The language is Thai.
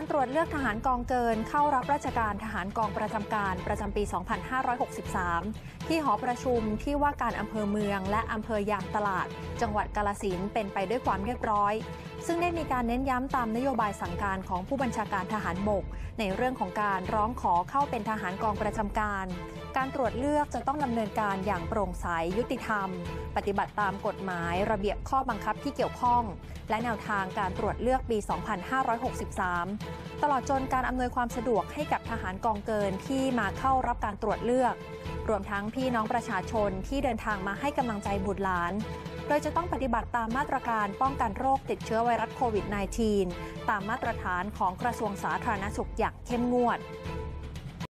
การตรวจเลือกทหารกองเกิน เข้ารับราชการทหารกองประจำการประจำปี 2563 ที่หอประชุมที่ว่าการอำเภอเมือง และอำเภอยางตลาด จังหวัดกาลสินเป็นไปด้วยความเรียบร้อย ซึ่งได้มีการเน้นย้ำตามนโยบายสั่งการของผู้บัญชาการทหารบก ในเรื่องของการร้องขอเข้าเป็นทหารกองประจำการ การตรวจเลือกจะต้องดำเนินการอย่างโปร่งใสยุติธรรม ปฏิบัติตามกฎหมาย ระเบียบข้อบังคับที่เกี่ยวข้อง และแนวทางการตรวจเลือกปี 2563ตลอดจนการอำนวยความสะดวกให้กับทหารกองเกินที่มาเข้ารับการตรวจเลือก รวมทั้งพี่น้องประชาชนที่เดินทางมาให้กำลังใจบุตรหลาน โดยจะต้องปฏิบัติตามมาตรการป้องกันโรคติดเชื้อไวรัสโควิด -19 ตามมาตรฐานของกระทรวงสาธารณสุขอย่างเข้มงวด